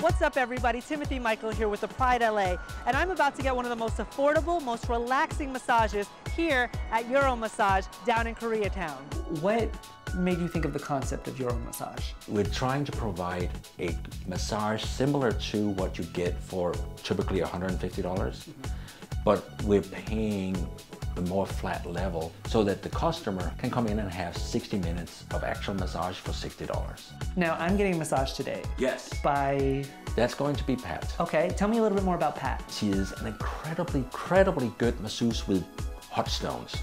What's up everybody? Timothy Michael here with the Pride LA and I'm about to get one of the most affordable, most relaxing massages here at Euro Massage down in Koreatown. What made you think of the concept of Euro Massage? We're trying to provide a massage similar to what you get for typically $150, dollars mm -hmm. but we're paying a more flat level so that the customer can come in and have 60 minutes of actual massage for $60. Now, I'm getting a massage today. Yes. By? That's going to be Pat. Okay, tell me a little bit more about Pat. She is an incredibly, incredibly good masseuse with hot stones.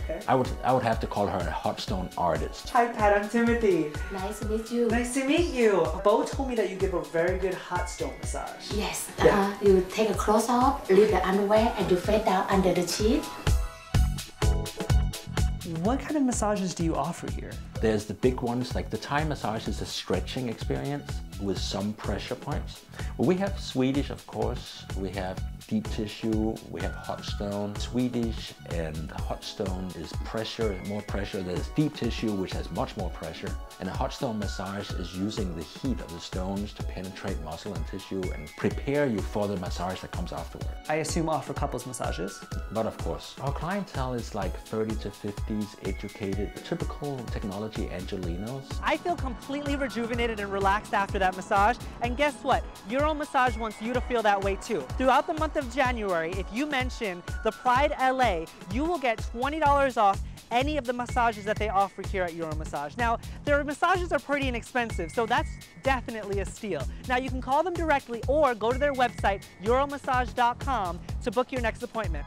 Okay. I would I would have to call her a hot stone artist. Hi Pat, I'm Timothy. Nice to meet you. Nice to meet you. Bo told me that you give a very good hot stone massage. Yes. Yeah. Uh, you take a clothes off, leave the underwear, and you face down under the sheet. What kind of massages do you offer here? There's the big ones, like the Thai massage is a stretching experience with some pressure points. Well, we have Swedish, of course. We have deep tissue, we have hot stone. Swedish and hot stone is pressure, more pressure. There's deep tissue, which has much more pressure. And a hot stone massage is using the heat of the stones to penetrate muscle and tissue and prepare you for the massage that comes afterward. I assume offer couples massages? But of course. Our clientele is like 30 to 50s, educated, typical technology Angelinos. I feel completely rejuvenated and relaxed after that massage. And guess what? Euro Massage wants you to feel that way too. Throughout the month of January, if you mention the Pride LA, you will get $20 off any of the massages that they offer here at Euro Massage. Now, their massages are pretty inexpensive, so that's definitely a steal. Now, you can call them directly or go to their website, euromassage.com, to book your next appointment.